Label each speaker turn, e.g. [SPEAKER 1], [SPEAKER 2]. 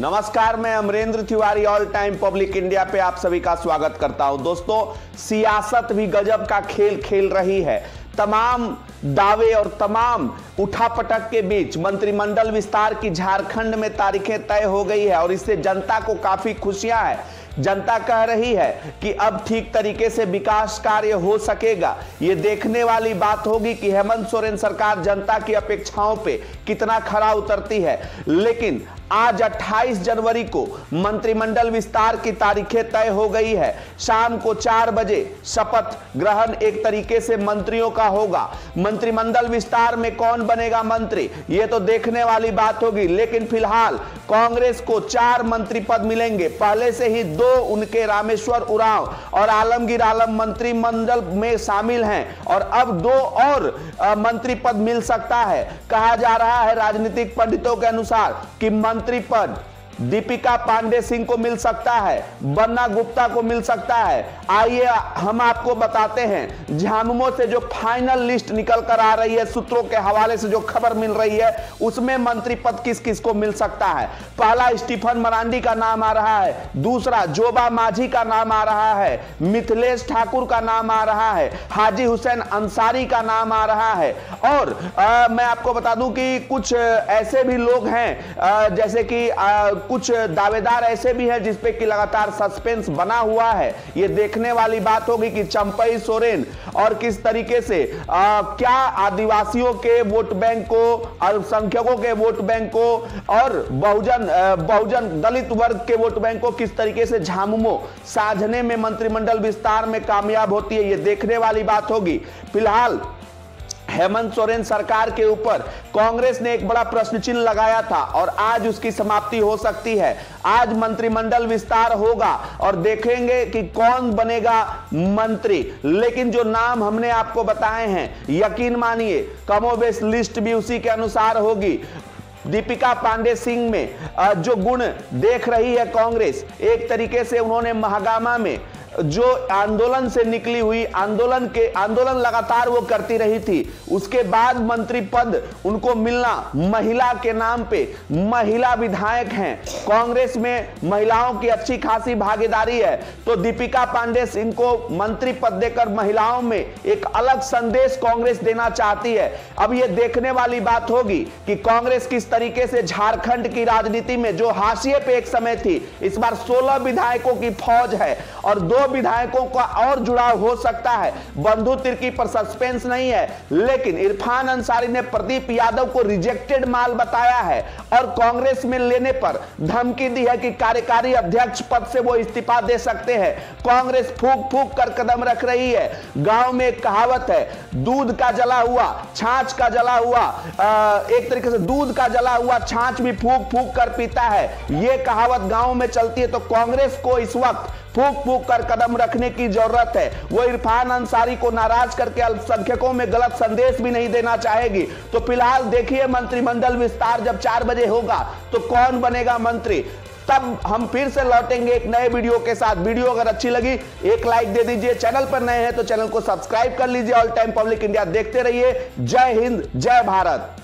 [SPEAKER 1] नमस्कार, मैं Amarendra Tiwari all time public India पे आप सभी का स्वागत करता हूँ। दोस्तों, सियासत भी गजब का खेल खेल रही है। तमाम दावे और तमाम उठापटक के बीच मंत्रिमंडल विस्तार की झारखंड में तारीखें तय हो गई है और इससे जनता को काफ़ी खुशियाँ है। जनता कह रही है कि अब ठीक तरीके से विकास कार्य हो सकेगा। ये देखने वाली बात होगी कि हेमंत सोरेन सरकार जनता की अपेक्षाओं पे कितना खरा उतरती है। लेकिन आज 28 जनवरी को मंत्रिमंडल विस्तार की तारीखें तय हो गई है। शाम को चार बजे शपथ ग्रहण एक तरीके से मंत्रियों का होगा। मंत्रिमंडल विस्तार में कौन बनेगा मंत्री, ये तो देखने वाली बात होगी। लेकिन फ़िलहाल कांग्रेस को चार मंत्री पद मिलेंगे। पहले से ही दो उनके रामेश्वर उरांव और आलमगीर आलम मंत्रिमंडल में शामिल हैं और अब दो और मंत्री पद मिल सकता है। कहा जा रहा है राजनीतिक पंडितों के अनुसार कि मंत्री पद दीपिका पांडे सिंह को मिल सकता है बन्ना गुप्ता को मिल सकता है। आइए हम आपको बताते हैं झामुमो से जो फाइनल लिस्ट निकल कर आ रही है सूत्रों के हवाले से जो खबर मिल रही है उसमें मंत्री पद किस किस को मिल सकता है? पहला स्टीफन मरांडी का नाम आ रहा है दूसरा जोबा माझी का नाम आ रहा है मिथिलेश ठाकुर का नाम आ रहा है हाजी हुसैन अंसारी का नाम आ रहा है। और आ, मैं आपको बता दूँ कि कुछ ऐसे भी लोग हैं जैसे कि कुछ दावेदार ऐसे भी हैं जिसपे कि लगातार सस्पेंस बना हुआ है। ये देखने वाली बात होगी कि चंपई सोरेन और किस तरीके से आ, क्या आदिवासियों के वोट बैंक को अल्पसंख्यकों के वोट बैंक को और बहुजन बहुजन दलित वर्ग के वोट बैंक को किस तरीके से झामुमो साझने में मंत्रिमंडल विस्तार में कामयाब होती है ये देखने वाली बात होगी। फ़िलहाल हेमंत सोरेन सरकार के ऊपर कांग्रेस ने एक बड़ा प्रश्न चिन्ह लगाया था और आज उसकी समाप्ति हो सकती है। आज मंत्रिमंडल विस्तार होगा और देखेंगे कि कौन बनेगा मंत्री। लेकिन जो नाम हमने आपको बताए हैं, यकीन मानिए, कमोबेश लिस्ट भी उसी के अनुसार होगी। दीपिका पांडे सिंह में जो गुण देख रही है कांग्रेस, एक तरीके से उन्होंने महागामा में जो आंदोलन से निकली हुई आंदोलन के, आंदोलन लगातार वो करती रही थी, उसके बाद मंत्री पद, उनको मिलना महिला के नाम पे, महिला विधायक हैं। कांग्रेस में महिलाओं की अच्छी खासी भागीदारी है। तो दीपिका पांडे सिंह को मंत्री पद देकर महिलाओं में एक अलग संदेश कांग्रेस देना चाहती है। अब ये देखने वाली बात होगी कि कांग्रेस किस तरीके से झारखंड की राजनीति में, जो हाशिए पे एक समय थी, इस बार 16 विधायकों की फौज है और दो विधायकों का और जुड़ाव हो सकता है। बंधु तिर्की पर सस्पेंस नहीं है लेकिन इरफान अंसारी ने प्रदीप यादव को रिजेक्टेड माल बताया है और कांग्रेस में लेने पर धमकी दी है कि कार्यकारी अध्यक्ष पद से वो इस्तीफा दे सकते हैं। कांग्रेस फूक फूक कर कदम रख रही है। गाँव में एक कहावत है दूध का जला हुआ छाछ का जला हुआ आ, एक तरीके से दूध का जला हुआ छाछ भी फूक फूक कर पीता है। यह कहावत गाँव में चलती है तो कांग्रेस को इस वक्त फूक फूक कर कदम रखने की ज़रूरत है। वो इरफान अंसारी को नाराज़ करके अल्पसंख्यकों में गलत संदेश भी नहीं देना चाहेगी। तो फ़िलहाल देखिए मंत्रिमंडल विस्तार जब चार बजे होगा तो कौन बनेगा मंत्री? तब हम फिर से लौटेंगे एक नए वीडियो के साथ। वीडियो अगर अच्छी लगी, एक लाइक दे दीजिए। चैनल पर नए हैं तो चैनल को सब्सक्राइब कर लीजिए। ऑल टाइम पब्लिक इंडिया देखते रहिए। जय हिंद, जय भारत।